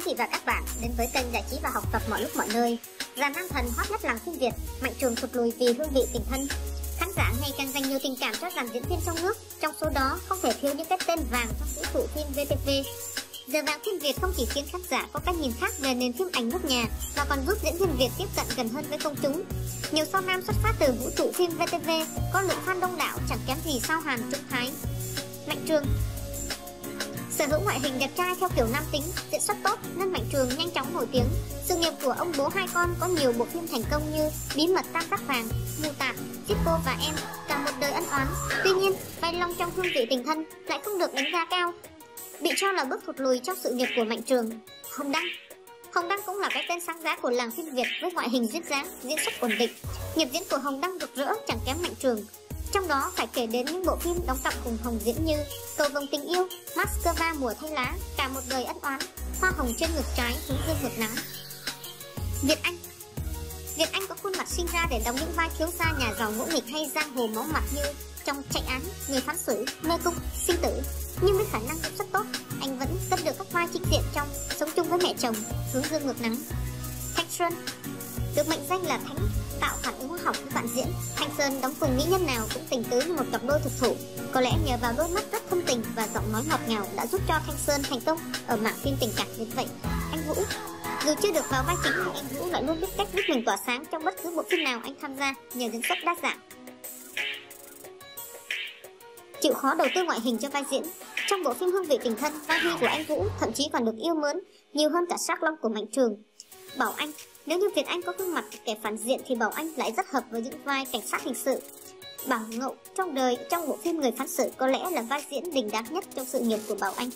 quý vị và các bạn đến với kênh giải trí và học tập mọi lúc mọi nơi. Già nam thần hot nhất làng phim Việt, Mạnh Trường thụt lùi vì hương vị tình thân. Khán giả ngày càng dành nhiều tình cảm cho dàn diễn viên trong nước, trong số đó không thể thiếu những cái tên vàng trong vũ trụ phim VTV. Giờ vàng phim Việt không chỉ khiến khán giả có cách nhìn khác về nền phim ảnh nước nhà mà còn giúp diễn viên Việt tiếp cận gần hơn với công chúng. Nhiều sao nam xuất phát từ vũ trụ phim VTV có lượng fan đông đảo chẳng kém gì sao Hàn Trung Thái. Mạnh Trường Sở hữu ngoại hình đẹp trai theo kiểu nam tính, diễn xuất tốt nên Mạnh Trường nhanh chóng nổi tiếng. Sự nghiệp của ông bố hai con có nhiều bộ phim thành công như Bí mật tam giác vàng, Mù tạt, cô và em, cả một đời ân oán. Tuy nhiên, Bay Long trong hương vị tình thân lại không được đánh giá cao. Bị cho là bước thụt lùi trong sự nghiệp của Mạnh Trường. Hồng Đăng Hồng Đăng cũng là cái tên sáng giá của làng phim Việt với ngoại hình duyên dáng, diễn xuất ổn định. Nghiệp diễn của Hồng Đăng rực rỡ chẳng kém Mạnh Trường, trong đó phải kể đến những bộ phim đóng cặp cùng Hồng diễn như Cầu vồng tình yêu, Moscow mùa thay lá, Cả một đời ân oán, Hoa hồng trên ngực trái, hướng dương ngược nắng. Việt Anh Việt Anh có khuôn mặt sinh ra để đóng những vai thiếu gia nhà giàu ngỗ nghịch hay giang hồ máu mặt như trong chạy án, người phán xử, mê cung, sinh tử. Nhưng với khả năng diễn xuất tốt, anh vẫn cất được các vai trích diện trong Sống chung với mẹ chồng, Hướng dương ngược nắng. Thanh Xuân được mệnh danh là thánh, tạo phản ứng hóa học với vạn diễn. Thanh sơn đóng cùng mỹ nhân nào cũng tình tứ như một cặp đôi thực thụ. Có lẽ nhờ vào đôi mắt rất thông tình và giọng nói ngọt ngào đã giúp cho thanh sơn thành công ở mảng phim tình cảm đến vậy. Anh vũ, dù chưa được vào vai chính, nhưng anh vũ lại luôn biết cách giúp mình tỏa sáng trong bất cứ bộ phim nào anh tham gia, nhờ diễn xuất đa dạng. Chịu khó đầu tư ngoại hình cho vai diễn. Trong bộ phim hương vị tình thân, vai huy của anh vũ thậm chí còn được yêu mến, nhiều hơn cả sắc long của mạnh trường. Bảo anh nếu như Việt Anh có gương mặt kẻ phản diện thì Bảo Anh lại rất hợp với những vai cảnh sát hình sự. Bảo Ngậu trong đời, trong bộ phim Người phán xử có lẽ là vai diễn đình đáng nhất trong sự nghiệp của Bảo Anh.